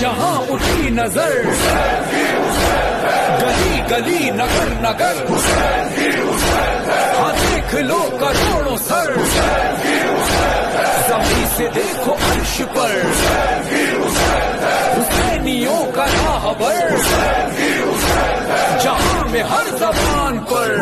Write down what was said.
जहाँ उठी नज़र। गली गली, नगर नगर। हाँ देख लो करोड़ों सर। सभी से देखो अंश पर। हुसैनियों का राहबर जहाँ में हर जबान पर।